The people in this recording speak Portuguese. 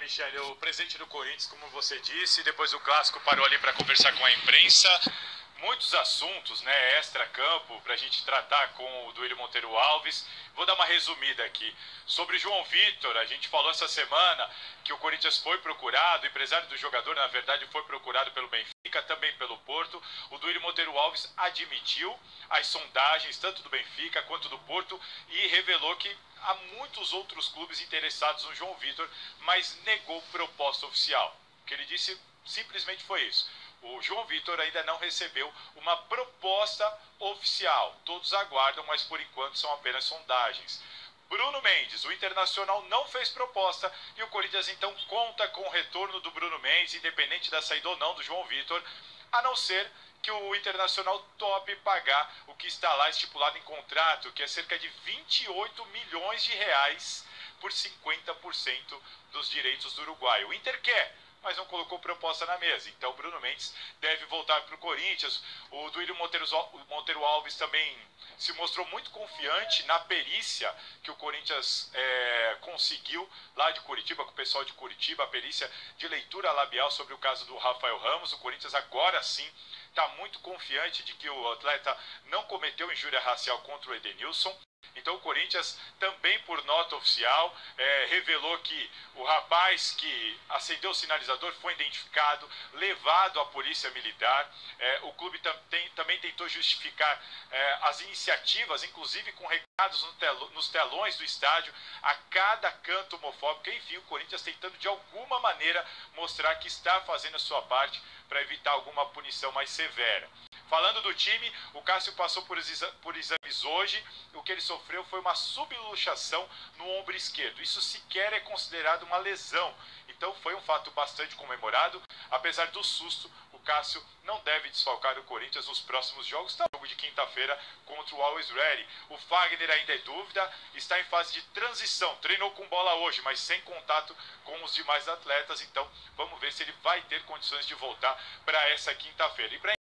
Michele, o presidente do Corinthians, como você disse, depois do clássico parou ali para conversar com a imprensa. Muitos assuntos, né, extra-campo, para a gente tratar com o Duílio Monteiro Alves. Vou dar uma resumida aqui. Sobre João Vitor, a gente falou essa semana que o Corinthians foi procurado, o empresário do jogador, na verdade, foi procurado pelo Benfica, também pelo Porto. O Duílio Monteiro Alves admitiu as sondagens, tanto do Benfica quanto do Porto, e revelou que há muitos outros clubes interessados no João Vitor, mas negou proposta oficial. O que ele disse simplesmente foi isso. O João Vitor ainda não recebeu uma proposta oficial. Todos aguardam, mas por enquanto são apenas sondagens. Bruno Mendes, o Internacional não fez proposta e o Corinthians então conta com o retorno do Bruno Mendes, independente da saída ou não do João Vitor, a não ser que o Internacional tope pagar o que está lá estipulado em contrato, que é cerca de 28 milhões de reais por 50% dos direitos do Uruguai. O Inter quer, mas não colocou proposta na mesa. Então, Bruno Mendes deve voltar para o Corinthians. O Duílio Monteiro, Alves também se mostrou muito confiante na perícia que o Corinthians é, conseguiu lá de Curitiba, com o pessoal de Curitiba, a perícia de leitura labial sobre o caso do Rafael Ramos. O Corinthians agora sim está muito confiante de que o atleta não cometeu injúria racial contra o Edenilson. Então o Corinthians também por nota oficial é, revelou que o rapaz que acendeu o sinalizador foi identificado, levado à polícia militar. É, o clube tam, tem, também tentou justificar é, as iniciativas, inclusive com nos telões do estádio, a cada canto homofóbico. Enfim, o Corinthians tentando de alguma maneira mostrar que está fazendo a sua parte para evitar alguma punição mais severa. Falando do time, o Cássio passou por, exames hoje. O que ele sofreu foi uma subluxação no ombro esquerdo. Isso sequer é considerado uma lesão. Então foi um fato bastante comemorado. Apesar do susto, o Cássio não deve desfalcar o Corinthians nos próximos jogos. De quinta-feira contra o Always Ready. O Fagner ainda é dúvida, está em fase de transição. Treinou com bola hoje, mas sem contato com os demais atletas. Então vamos ver se ele vai ter condições de voltar para essa quinta-feira.